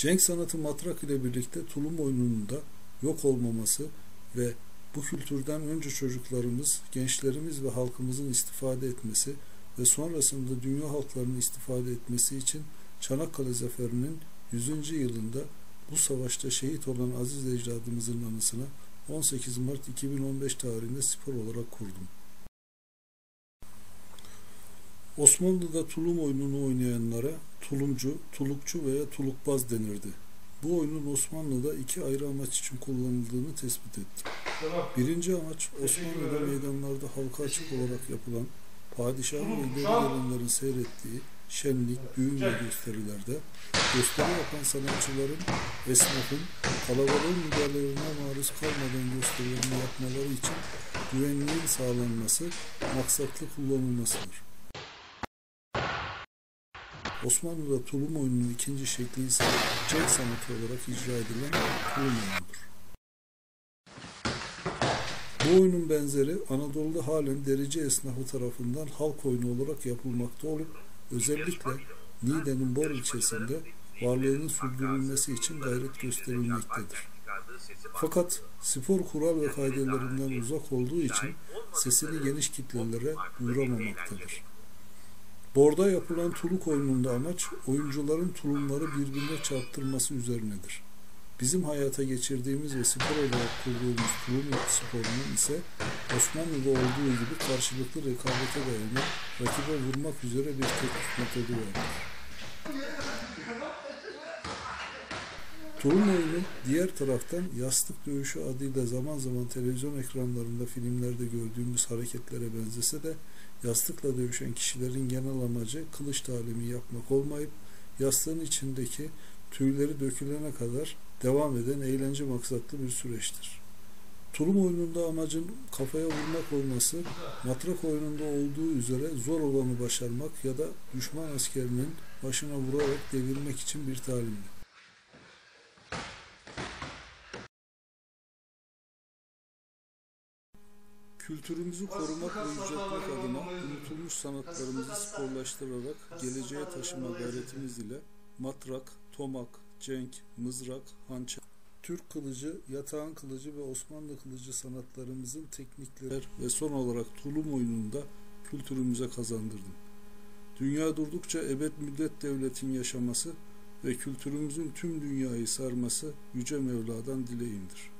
Cenk sanatı matrak ile birlikte tulum oyununun da yok olmaması ve bu kültürden önce çocuklarımız, gençlerimiz ve halkımızın istifade etmesi ve sonrasında dünya halklarının istifade etmesi için Çanakkale Zaferi'nin 100. yılında bu savaşta şehit olan aziz ecdadımızın anısına 18 Mart 2015 tarihinde spor olarak kurdum. Osmanlı'da tulum oyununu oynayanlara tulumcu, tulukçu veya tulukbaz denirdi. Bu oyunun Osmanlı'da iki ayrı amaç için kullanıldığını tespit ettim. Birinci amaç Osmanlı'da meydanlarda halka açık olarak yapılan padişahın ve ileri gelenlerin seyrettiği şenlik, düğün ve gösterilerde gösteri yapan sanatçıların, esnafın kalabalığın müdahalelerine maruz kalmadan gösterilerini yapmaları için güvenliğin sağlanması maksatlı kullanılmasıdır. Osmanlı'da tulum oyununun ikinci şekli ise cek sanatı olarak icra edilen tulum oyunudur. Bu oyunun benzeri Anadolu'da halen derici esnafı tarafından halk oyunu olarak yapılmakta olup özellikle Niğde'nin Bor ilçesinde varlığının sürdürülmesi için gayret gösterilmektedir. Fakat spor kural ve kaidelerinden uzak olduğu için sesini geniş kitlelere duyuramamaktadır. Borda yapılan tuluk oyununda amaç oyuncuların tulumları birbirine çarptırması üzerinedir. Bizim hayata geçirdiğimiz ve spor olarak kurduğumuz tulum sporunun ise Osmanlı'da olduğu gibi karşılıklı rekabete dayalı rakibe vurmak üzere bir teknik metodu vardır. Oyunu diğer taraftan yastık dövüşü adıyla zaman zaman televizyon ekranlarında filmlerde gördüğümüz hareketlere benzese de yastıkla dövüşen kişilerin genel amacı kılıç talimi yapmak olmayıp yastığın içindeki tüyleri dökülene kadar devam eden eğlence maksatlı bir süreçtir. Tulum oyununda amacın kafaya vurmak olması, matrak oyununda olduğu üzere zor olanı başarmak ya da düşman askerinin başına vurarak devirmek için bir talimdir. Kültürümüzü korumak ve yüceltmek adına unutulmuş sanatlarımızı sporlaştırarak geleceğe taşıma gayretimiz ile matrak, tomak, cenk, mızrak, hançer, Türk kılıcı, yatağın kılıcı ve Osmanlı kılıcı sanatlarımızın teknikleri ve son olarak tulum oyununda kültürümüze kazandırdım. Dünya durdukça ebed müddet devletin yaşaması ve kültürümüzün tüm dünyayı sarması Yüce Mevla'dan dileğimdir.